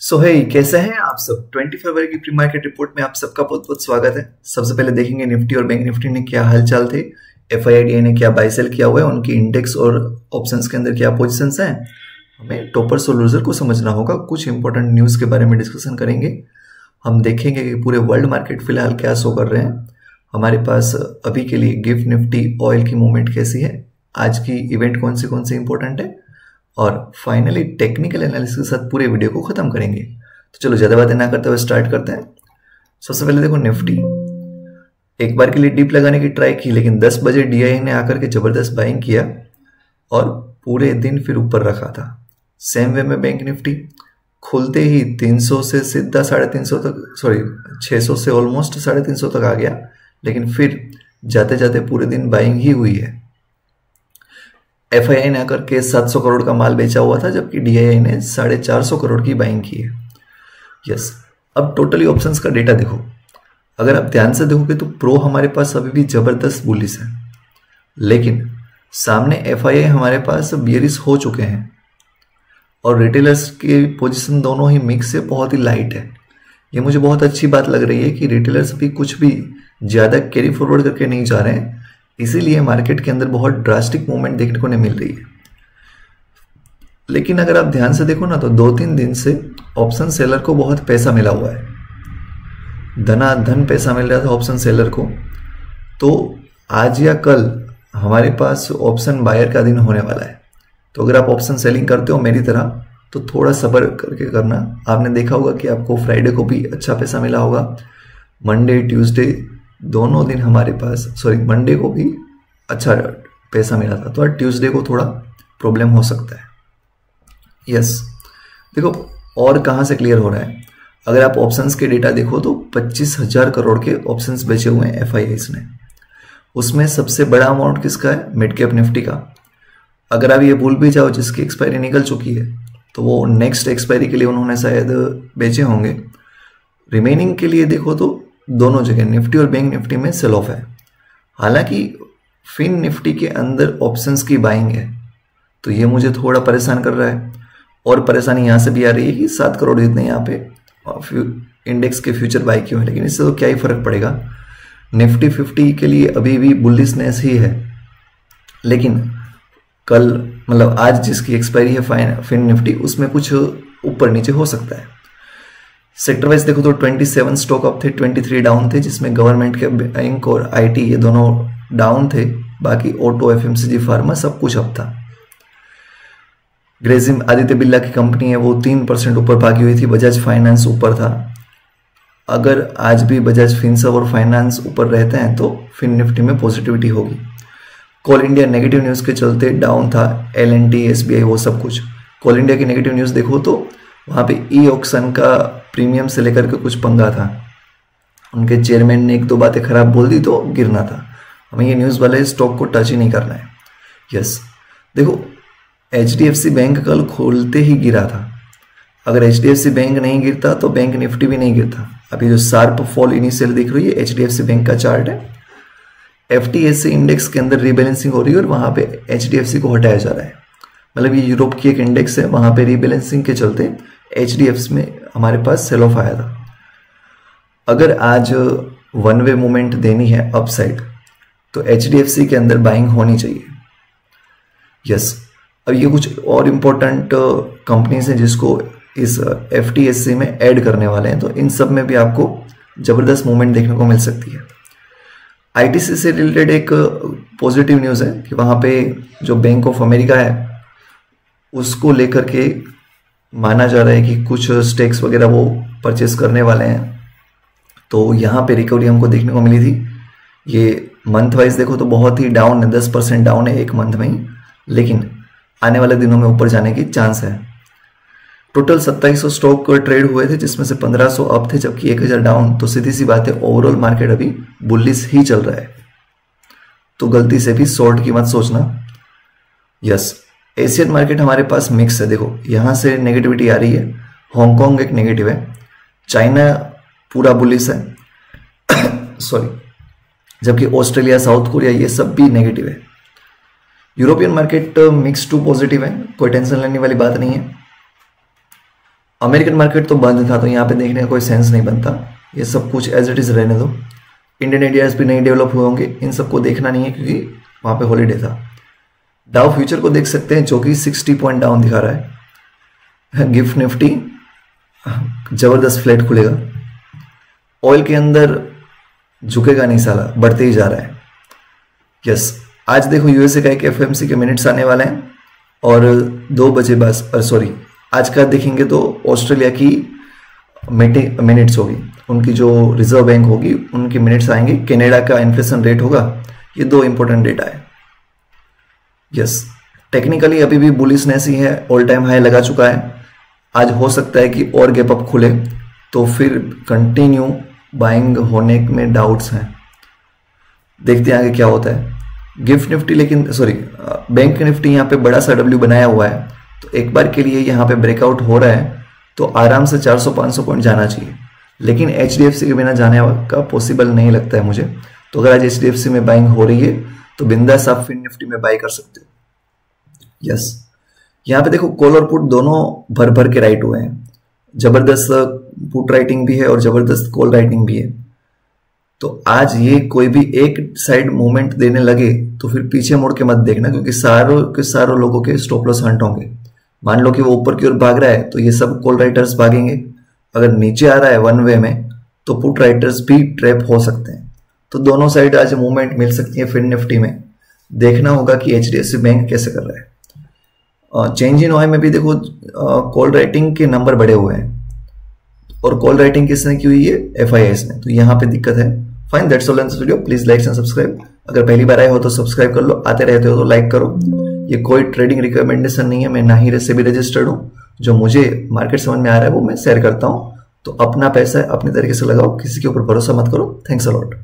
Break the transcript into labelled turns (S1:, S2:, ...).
S1: सो so, hey, कैसे हैं आप सब? 25 फरवरी की प्री मार्केट रिपोर्ट में आप सबका बहुत बहुत स्वागत है। सबसे पहले देखेंगे निफ्टी और बैंक निफ्टी ने क्या हालचाल थे। एफ़ ने क्या बाई सेल किया हुआ है उनकी इंडेक्स और ऑप्शंस के अंदर क्या पोजिशन हैं। हमें टॉपर्स और लूजर को समझना होगा। कुछ इंपॉर्टेंट न्यूज़ के बारे में डिस्कशन करेंगे। हम देखेंगे कि पूरे वर्ल्ड मार्केट फ़िलहाल क्या शो कर रहे हैं। हमारे पास अभी के लिए गिफ्ट निफ्टी ऑयल की मूवमेंट कैसी है। आज की इवेंट कौन से कौन से इंपॉर्टेंट है? और फाइनली टेक्निकल एनालिसिस के साथ पूरे वीडियो को ख़त्म करेंगे। तो चलो ज़्यादा बातें ना करते हुए स्टार्ट करते हैं। सबसे पहले देखो निफ्टी एक बार के लिए डीप लगाने की ट्राई की, लेकिन 10 बजे डी ने आकर के ज़बरदस्त बाइंग किया और पूरे दिन फिर ऊपर रखा था। सेम वे में बैंक निफ्टी खुलते ही 300 से सीधा साढ़े तीन तक सॉरी 600 से ऑलमोस्ट साढ़े तीन तक आ गया। लेकिन फिर जाते जाते पूरे दिन बाइंग ही हुई है। एफ़ ने आकर के 700 करोड़ का माल बेचा हुआ था, जबकि डी ने साढ़े चार सौ करोड़ की बाइंग की है। यस अब टोटली ऑप्शंस का डेटा देखो। अगर आप ध्यान से देखोगे तो प्रो हमारे पास अभी भी ज़बरदस्त बुलिस है। लेकिन सामने एफ़ हमारे पास बियरिस हो चुके हैं। और रिटेलर्स के पोजीशन दोनों ही मिक्स से बहुत ही लाइट है। ये मुझे बहुत अच्छी बात लग रही है कि रिटेलर्स अभी कुछ भी ज़्यादा कैरी फॉरवर्ड करके नहीं जा रहे हैं। इसीलिए मार्केट के अंदर बहुत ड्रास्टिक मूवमेंट देखने को नहीं मिल रही है। लेकिन अगर आप ध्यान से देखो ना तो दो तीन दिन से ऑप्शन सेलर को बहुत पैसा मिला हुआ है। धना धन पैसा मिल रहा था ऑप्शन सेलर को। तो आज या कल हमारे पास ऑप्शन बायर का दिन होने वाला है। तो अगर आप ऑप्शन सेलिंग करते हो मेरी तरह तो थोड़ा सबर करके करना। आपने देखा होगा कि आपको फ्राइडे को भी अच्छा पैसा मिला होगा। मंडे ट्यूसडे दोनों दिन हमारे पास सॉरी मंडे को भी अच्छा पैसा मिला था तो ट्यूसडे को थोड़ा प्रॉब्लम हो सकता है। यस देखो, और कहाँ से क्लियर हो रहा है? अगर आप ऑप्शंस के डेटा देखो तो पच्चीस हज़ार करोड़ के ऑप्शंस बेचे हुए हैं एफ़ ने उसमें सबसे बड़ा अमाउंट किसका है? मिड कैप निफ्टी का। अगर आप ये भूल भी जाओ, जिसकी एक्सपायरी निकल चुकी है तो वो नेक्स्ट एक्सपायरी के लिए उन्होंने शायद बेचे होंगे। रिमेनिंग के लिए देखो तो दोनों जगह, निफ्टी और बैंक निफ्टी में सेल ऑफ़ है। हालाँकि फिन निफ्टी के अंदर ऑप्शंस की बाइंग है तो ये मुझे थोड़ा परेशान कर रहा है। और परेशानी यहाँ से भी आ रही है कि सात करोड़ जितने यहाँ पे इंडेक्स के फ्यूचर बाई क्यों है, लेकिन इससे तो क्या ही फ़र्क पड़ेगा। निफ्टी फिफ्टी के लिए अभी भी बुलिसनेस ही है। लेकिन कल मतलब आज जिसकी एक्सपायरी है फाइन फिन निफ्टी, उसमें कुछ ऊपर नीचे हो सकता है। सेक्टर वाइज देखो तो 27 स्टॉक अप थे 23 डाउन थे, जिसमें गवर्नमेंट के बैंक और आईटी ये दोनों डाउन थे, बाकी ऑटो एफएमसीजी फार्मा सब कुछ अप था। ग्रेजिम आदित्य बिरला की कंपनी है, वो तीन परसेंट ऊपर भागी हुई थी बजाज फाइनेंस ऊपर था। अगर आज भी बजाज फिनसव और फाइनेंस ऊपर रहते हैं तो फिन निफ्टी में पॉजिटिविटी होगी। कॉल इंडिया नेगेटिव न्यूज़ के चलते डाउन था L N T S B I वो सब कुछ। कॉल इंडिया की नेगेटिव न्यूज़ देखो तो वहाँ पे ई ऑक्शन का प्रीमियम से लेकर के कुछ पंगा था। उनके चेयरमैन ने एक दो बातें खराब बोल दी तो गिरना था। हमें ये न्यूज़ वाले स्टॉक को टच ही नहीं करना है। यस देखो H D F C bank कल खोलते ही गिरा था। अगर H D F C bank नहीं गिरता तो बैंक निफ्टी भी नहीं गिरता। अभी जो शार्प फॉल इनिशियल दिख रही है H D F C bank का चार्ट है। एफ़ इंडेक्स के अंदर रीबैलेंसिंग हो रही है और वहाँ पे एच डी एफ़ सी को हटाया जा रहा है। मतलब ये यूरोप की एक इंडेक्स है, वहाँ पे रीबैलेंसिंग के चलते HDFC में हमारे पास सेल ऑफ़ आया था। अगर आज वन वे मूवमेंट देनी है अप साइड तो HDFC के अंदर बाइंग होनी चाहिए। यस अब ये कुछ और इम्पोर्टेंट कंपनीज़ हैं जिसको इस एफ़ में ऐड करने वाले हैं तो इन सब में भी आपको ज़बरदस्त मूवमेंट देखने को मिल सकती है। आईटीसी से रिलेटेड एक पॉजिटिव न्यूज़ है कि वहाँ पे जो बैंक ऑफ़ अमेरिका है, उसको लेकर के माना जा रहा है कि कुछ स्टेक्स वगैरह वो परचेस करने वाले हैं। तो यहाँ पे रिकवरी हमको देखने को मिली थी। ये मंथ वाइज देखो तो बहुत ही डाउन है, दस परसेंट डाउन है एक मंथ में ही। लेकिन आने वाले दिनों में ऊपर जाने की चांस है। टोटल 2700 स्टॉक ट्रेड हुए थे, जिसमें से 1500 अप थे, जबकि 1000 डाउन तो सीधी सी बात है ओवरऑल मार्केट अभी बुलिस ही चल रहा है। तो गलती से भी शॉर्ट की मत सोचना। यस एशियन मार्केट हमारे पास मिक्स है, देखो, यहाँ से नेगेटिविटी आ रही है हांगकॉन्ग एक नेगेटिव है चाइना पूरा बुलिस है सॉरी जबकि ऑस्ट्रेलिया साउथ कोरिया ये सब भी नेगेटिव है। European market mix to positive है, कोई टेंशन लेने वाली बात नहीं है। अमेरिकन मार्केट तो बंद था तो यहाँ पे देखने का कोई सेंस नहीं बनता। ये सब कुछ एज इट इज़ रहने दो। इंडियन एरियाज़ भी नहीं डेवलप हुए होंगे, इन सबको देखना नहीं है, क्योंकि वहाँ पे हॉलीडे था। डाउ फ्यूचर को देख सकते हैं, जो कि 60 पॉइंट डाउन दिखा रहा है। गिफ्ट निफ्टी ज़बरदस्त फ्लैट खुलेगा। ऑयल के अंदर झुकेगा नहीं साला, बढ़ते ही जा रहा है। यस आज देखो यूएसए का एक एफ़ के मिनट्स आने वाले हैं, और दो बजे बस सॉरी आज का देखेंगे तो ऑस्ट्रेलिया की मिनट्स होगी। उनकी जो रिज़र्व बैंक होगी, उनके मिनट्स आएँगे। कनाडा का इन्फ्लेशन रेट होगा, ये दो इंपॉर्टेंट डेटा है। यस टेक्निकली अभी भी बुलिसनेस ही है ऑल टाइम हाई लगा चुका है। आज हो सकता है कि और गैप अप खुले तो फिर कंटिन्यू बाइंग होने में डाउट्स हैं। देखते हैं आगे क्या होता है। गिफ्ट निफ्टी लेकिन सॉरी बैंक निफ्टी यहाँ पे बड़ा सा डब्ल्यू बनाया हुआ है। तो एक बार के लिए यहाँ पे ब्रेकआउट हो रहा है तो आराम से 400-500 पॉइंट जाना चाहिए। लेकिन एचडीएफसी के बिना जाने का पॉसिबल नहीं लगता है मुझे। तो अगर आज एच में बाइंग हो रही है तो बिंदास आप फिन निफ्टी में बाई कर सकते हो। यस यहाँ पे देखो कॉल और पुट दोनों भर भर के राइट हुए हैं। ज़बरदस्त पुट राइटिंग भी है और ज़बरदस्त कॉल राइटिंग भी है। तो आज ये कोई भी एक साइड मूवमेंट देने लगे तो फिर पीछे मुड़ के मत देखना, क्योंकि सारों के सारों लोगों के स्टॉप लॉस हंट होंगे। मान लो कि वो ऊपर की ओर भाग रहा है तो ये सब कॉल राइटर्स भागेंगे। अगर नीचे आ रहा है वन वे में तो पुट राइटर्स भी ट्रैप हो सकते हैं। तो दोनों साइड आज मूवमेंट मिल सकती है फिन निफ्टी में। देखना होगा कि एच बैंक कैसे कर रहा है। चेंज इन ऑय में भी देखो कॉल राइटिंग के नंबर बढ़े हुए हैं। और कॉल राइटिंग किसने की हुई है? एफ़ ने। तो यहाँ पे दिक्कत है। Fine that's all video please like and subscribe अगर पहली बार आए हो तो सब्सक्राइब कर लो। आते रहते हो तो लाइक करो। ये कोई ट्रेडिंग रिकमेंडेशन नहीं है। मैं ना ही से भी रजिस्टर्ड हूँ। जो मुझे मार्केट समझ में आ रहा है वो मैं शेयर करता हूँ। तो अपना पैसा अपने तरीके से लगाओ। किसी के ऊपर भरोसा मत करो। Thanks a lot